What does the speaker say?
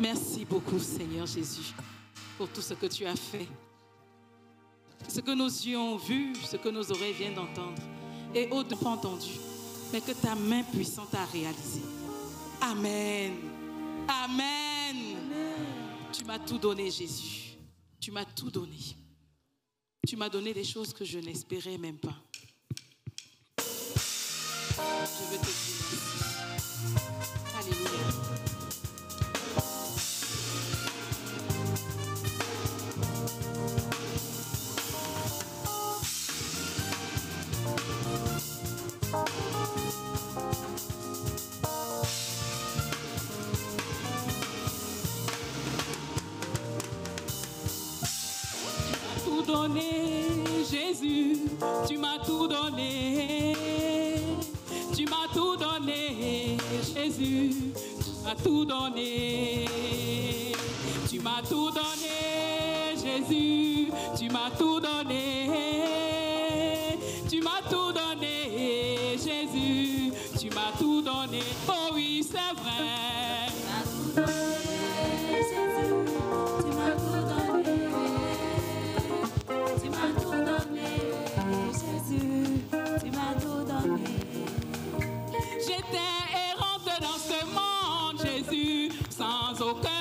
Merci beaucoup, Seigneur Jésus, pour tout ce que tu as fait. Ce que nos yeux ont vu, ce que nos oreilles viennent d'entendre, et pas entendu, mais que ta main puissante a réalisé. Amen. Amen. Tu m'as tout donné, Jésus. Tu m'as tout donné. Tu m'as donné des choses que je n'espérais même pas. Je veux te dire. Alléluia. Jésus, tu m'as tout donné. Tu m'as tout donné, Jésus, tu m'as tout donné. Tu m'as tout donné, Jésus, tu m'as tout donné. Tu m'as tout donné, Jésus, tu m'as tout donné. Oh oui, c'est vrai. so good.